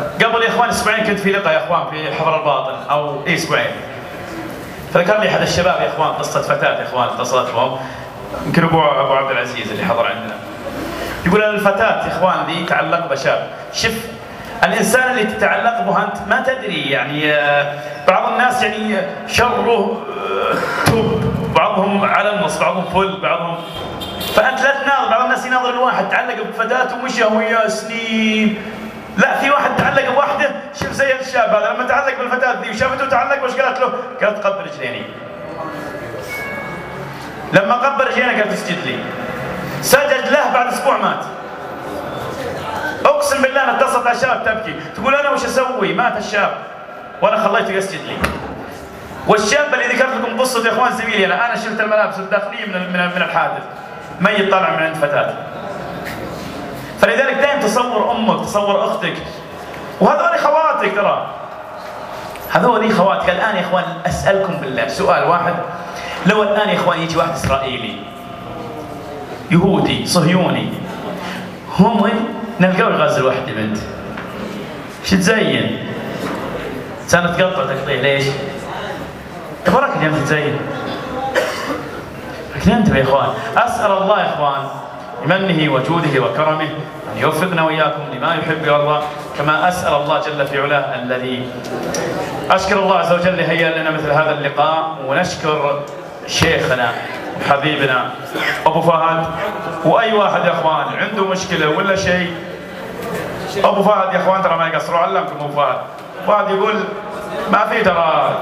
قبل يا إخوان أسبوعين كنت في لقاء يا إخوان في حفر الباطن أو اي أسبوعين؟ فذكر لي أحد الشباب يا إخوان قصة فتاة يا إخوان اتصلت بهم يمكن ابو أبو عبد العزيز اللي حضر عندنا. يقول أنا الفتاة يا إخوان دي تعلق بشاب. شوف الإنسان اللي تتعلق به أنت ما تدري يعني آه، بعض الناس يعني شره آه، توب. بعضهم على النص بعضهم فل بعضهم. فأنت لا تناظر بعض الناس يناظر الواحد تعلق بفتاه ومشى وياه سنين لا في واحد تعلق بواحده شوف زي الشاب هذا لما تعلق بالفتاة ذي وشافته تعلق وش قالت له؟ قالت قبل رجليني لما قبل رجليني قالت اسجد لي. سجد له بعد أسبوع مات. أقسم بالله أنا اتصلت على الشاب تبكي. تقول أنا وش أسوي؟ مات الشاب. وأنا خليته يسجد لي. والشاب اللي ذكرت لكم قصته يا إخوان زميلي أنا أنا شلت الملابس الداخلية من من الحادث. ميت طالع من عند فتاة. فلذلك دائما تصور أمك تصور أختك. وهذول خواتك ترى. هذول خواتك. الآن يا إخوان أسألكم بالله سؤال واحد. لو الآن يا إخوان يجي واحد إسرائيلي يهودي صهيوني هم نلقاه يغزل واحدة بنت؟ إيش تزين؟ سنة تقطع تقطيع ليش؟ تبارك اليوم تزين. لكن انتبه يا إخوان. أسأل الله يا إخوان. بمنه وجوده وكرمه أن يوفقنا وإياكم لما يحب ويرضى كما أسأل الله جل في علاه الذي أشكر الله عز وجل هيا لنا مثل هذا اللقاء ونشكر شيخنا وحبيبنا أبو فهد وأي واحد يا إخوان عنده مشكلة ولا شيء. أبو فهد يا إخوان ترى ما يقصروا علمكم أبو فهد. فهد يقول ما في ترى